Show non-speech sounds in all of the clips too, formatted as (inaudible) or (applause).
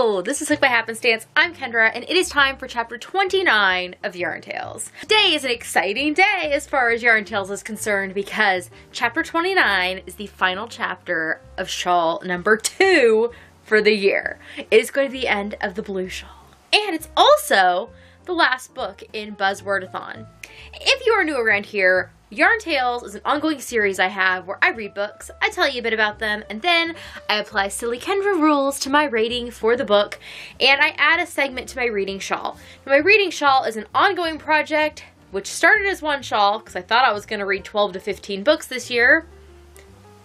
This is Hooked by Happenstance. I'm Kendra, and it is time for chapter 29 of Yarn Tales. Today is an exciting day as far as Yarn Tales is concerned because chapter 29 is the final chapter of shawl number two for the year. It is going to be the end of the blue shawl. And it's also the last book in Buzzwordathon. If you are new around here, Yarn Tales is an ongoing series I have where I read books, I tell you a bit about them, and then I apply silly Kendra rules to my rating for the book, and I add a segment to my reading shawl. Now, my reading shawl is an ongoing project which started as one shawl because I thought I was going to read 12 to 15 books this year.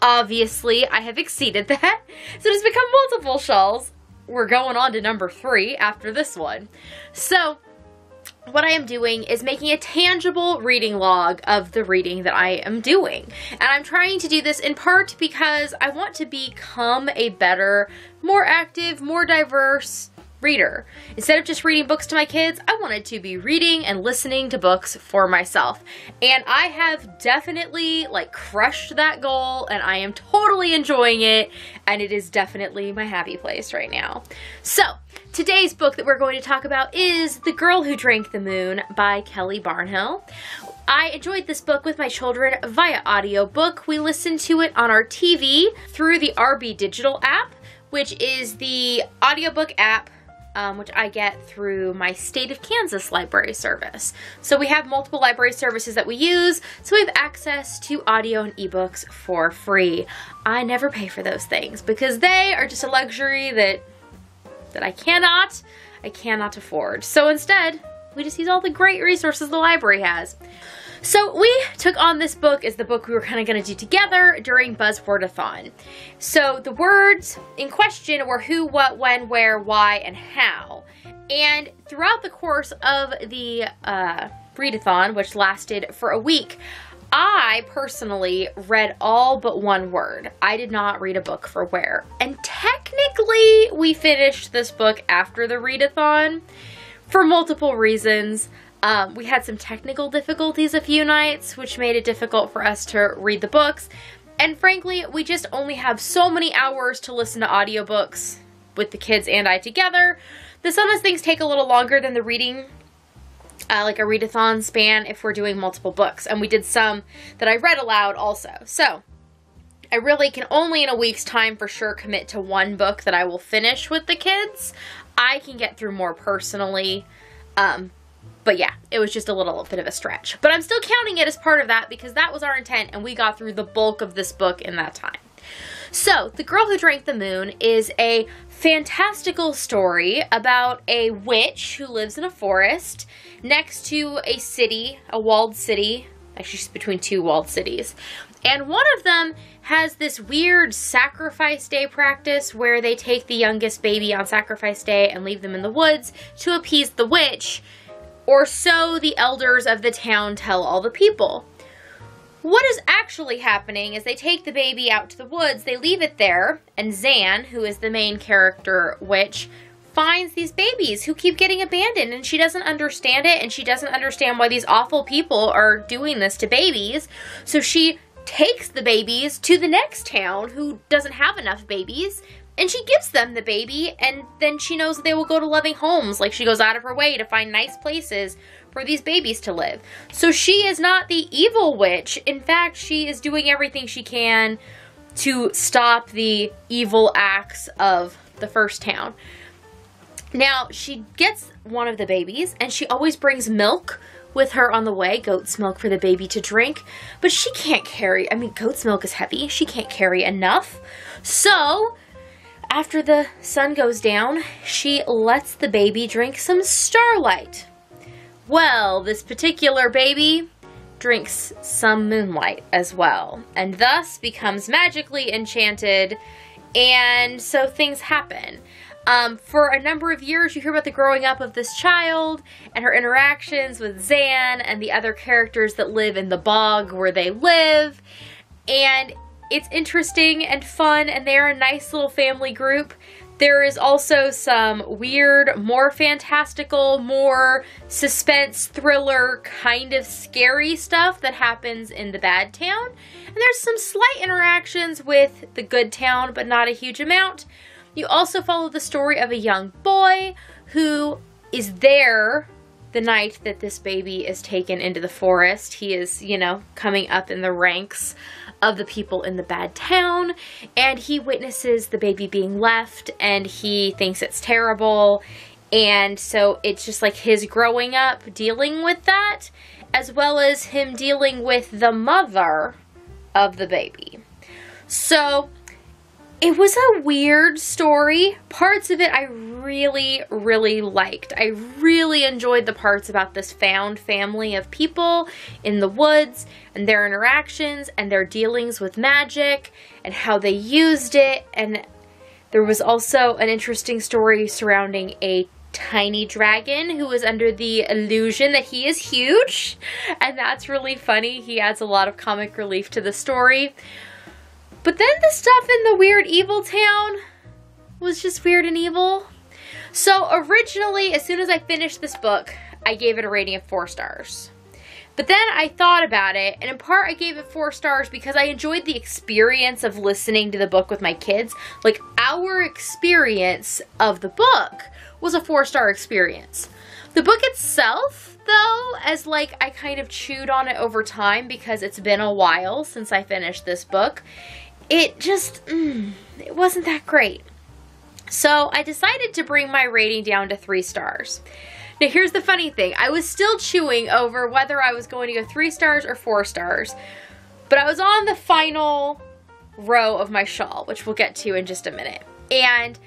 Obviously, I have exceeded (laughs) that, so it's become multiple shawls. We're going on to number three after this one. So, what I am doing is making a tangible reading log of the reading that I am doing. And I'm trying to do this in part because I want to become a better, more active, more diverse reader. Instead of just reading books to my kids, I wanted to be reading and listening to books for myself. And I have definitely like crushed that goal and I am totally enjoying it and it is definitely my happy place right now. So, today's book that we're going to talk about is The Girl Who Drank the Moon by Kelly Barnhill. I enjoyed this book with my children via audiobook. We listened to it on our TV through the RB Digital app, which is the audiobook app um, which I get through my State of Kansas library service. So we have multiple library services that we use, so we have access to audio and ebooks for free. I never pay for those things because they are just a luxury that that I cannot, I cannot afford. So instead, we just use all the great resources the library has. So we took on this book as the book we were kind of going to do together during Buzzwordathon. So the words in question were who, what, when, where, why, and how. And throughout the course of the uh, readathon, which lasted for a week, I personally read all but one word. I did not read a book for where. And technically, we finished this book after the readathon for multiple reasons. Um, we had some technical difficulties a few nights, which made it difficult for us to read the books. And frankly, we just only have so many hours to listen to audiobooks with the kids and I together. The sometimes things take a little longer than the reading, uh, like a readathon span if we're doing multiple books. And we did some that I read aloud also. So, I really can only in a week's time for sure commit to one book that I will finish with the kids. I can get through more personally, um, but yeah, it was just a little bit of a stretch. But I'm still counting it as part of that because that was our intent and we got through the bulk of this book in that time. So, The Girl Who Drank the Moon is a fantastical story about a witch who lives in a forest next to a city, a walled city. Actually, she's between two walled cities. And one of them has this weird sacrifice day practice where they take the youngest baby on sacrifice day and leave them in the woods to appease the witch or so the elders of the town tell all the people. What is actually happening is they take the baby out to the woods, they leave it there, and Xan, who is the main character witch, finds these babies who keep getting abandoned and she doesn't understand it and she doesn't understand why these awful people are doing this to babies. So she takes the babies to the next town who doesn't have enough babies and she gives them the baby, and then she knows they will go to loving homes. Like she goes out of her way to find nice places for these babies to live. So she is not the evil witch. In fact, she is doing everything she can to stop the evil acts of the first town. Now, she gets one of the babies, and she always brings milk with her on the way, goat's milk for the baby to drink. But she can't carry, I mean, goat's milk is heavy. She can't carry enough. So, after the sun goes down, she lets the baby drink some starlight. Well, this particular baby drinks some moonlight as well, and thus becomes magically enchanted, and so things happen. Um, for a number of years, you hear about the growing up of this child and her interactions with Xan and the other characters that live in the bog where they live. And it's interesting and fun, and they're a nice little family group. There is also some weird, more fantastical, more suspense thriller, kind of scary stuff that happens in the bad town. And there's some slight interactions with the good town, but not a huge amount. You also follow the story of a young boy who is there the night that this baby is taken into the forest. He is, you know, coming up in the ranks of the people in the bad town and he witnesses the baby being left and he thinks it's terrible and so it's just like his growing up dealing with that as well as him dealing with the mother of the baby. So it was a weird story. Parts of it I really, really liked. I really enjoyed the parts about this found family of people in the woods and their interactions and their dealings with magic and how they used it. And there was also an interesting story surrounding a tiny dragon who is under the illusion that he is huge. (laughs) And that's really funny. He adds a lot of comic relief to the story. But then the stuff in the weird evil town was just weird and evil. So originally, as soon as I finished this book, I gave it a rating of four stars. But then I thought about it, and in part I gave it four stars because I enjoyed the experience of listening to the book with my kids. Like, our experience of the book was a four star experience. The book itself, though, as like I kind of chewed on it over time because it's been a while since I finished this book, it just, mm, it wasn't that great. So I decided to bring my rating down to three stars. Now here's the funny thing. I was still chewing over whether I was going to go three stars or four stars, but I was on the final row of my shawl, which we'll get to in just a minute. And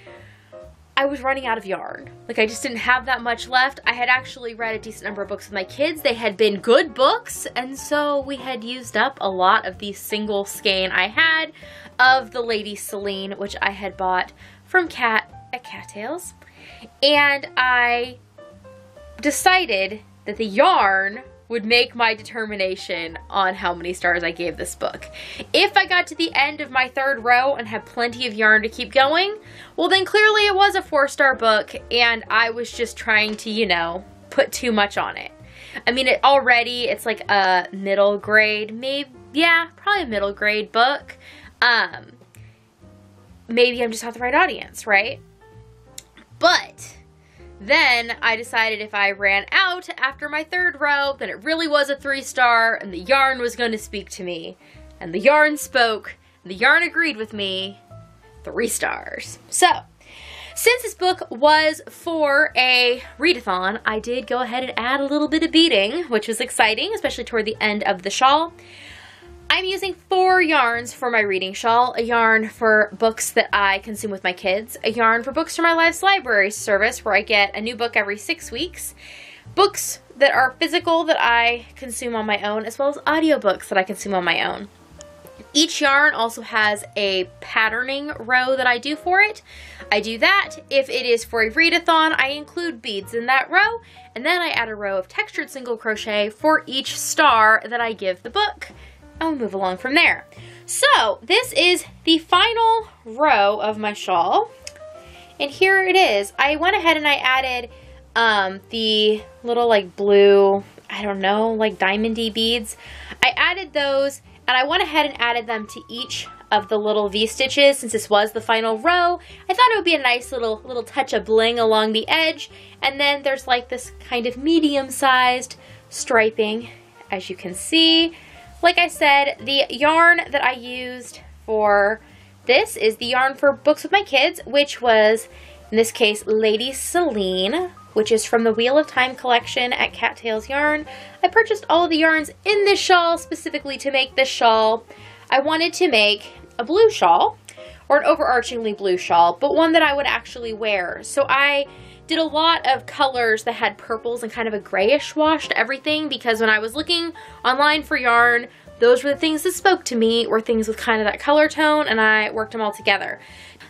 I was running out of yarn. Like I just didn't have that much left. I had actually read a decent number of books with my kids. They had been good books and so we had used up a lot of the single skein I had of the Lady Selene, which I had bought from Cat at Cattails. And I decided that the yarn would make my determination on how many stars I gave this book. If I got to the end of my third row and had plenty of yarn to keep going, well then clearly it was a four star book and I was just trying to, you know, put too much on it. I mean, it already, it's like a middle grade, maybe, yeah, probably a middle grade book. Um, maybe I'm just not the right audience, right? But then I decided if I ran out after my third row, then it really was a three star and the yarn was going to speak to me. And the yarn spoke, the yarn agreed with me, three stars. So, since this book was for a readathon, I did go ahead and add a little bit of beading, which was exciting, especially toward the end of the shawl. I'm using four yarns for my reading shawl, a yarn for books that I consume with my kids, a yarn for books for my Lives Library service where I get a new book every six weeks, books that are physical that I consume on my own, as well as audiobooks that I consume on my own. Each yarn also has a patterning row that I do for it. I do that. If it is for a readathon, I include beads in that row, and then I add a row of textured single crochet for each star that I give the book. I'll move along from there. So this is the final row of my shawl. And here it is. I went ahead and I added um, the little like blue, I don't know, like diamondy beads. I added those and I went ahead and added them to each of the little V-stitches since this was the final row. I thought it would be a nice little little touch of bling along the edge. And then there's like this kind of medium-sized striping as you can see. Like I said, the yarn that I used for this is the yarn for books with my kids, which was, in this case, Lady Selene, which is from the Wheel of Time collection at Cattails Yarn. I purchased all the yarns in this shawl specifically to make this shawl. I wanted to make a blue shawl, or an overarchingly blue shawl, but one that I would actually wear. So I did a lot of colors that had purples and kind of a grayish wash to everything because when I was looking online for yarn, those were the things that spoke to me were things with kind of that color tone and I worked them all together.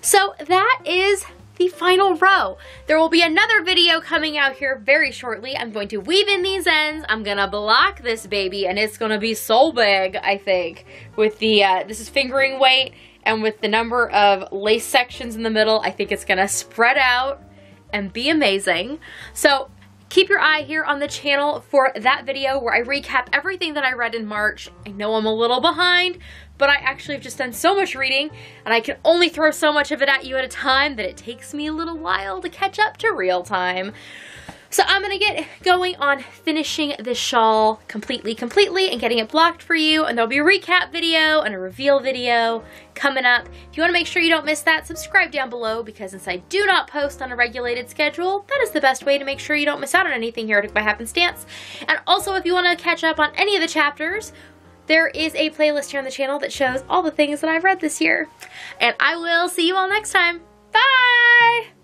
So that is the final row. There will be another video coming out here very shortly. I'm going to weave in these ends. I'm gonna block this baby and it's gonna be so big, I think, with the, uh, this is fingering weight and with the number of lace sections in the middle, I think it's gonna spread out and be amazing. So keep your eye here on the channel for that video where I recap everything that I read in March. I know I'm a little behind, but I actually have just done so much reading and I can only throw so much of it at you at a time that it takes me a little while to catch up to real time. So I'm to get going on finishing this shawl completely, completely and getting it blocked for you. And there'll be a recap video and a reveal video coming up. If you want to make sure you don't miss that, subscribe down below because since I do not post on a regulated schedule, that is the best way to make sure you don't miss out on anything here at by Happenstance. And also if you want to catch up on any of the chapters, there is a playlist here on the channel that shows all the things that I've read this year. And I will see you all next time. Bye!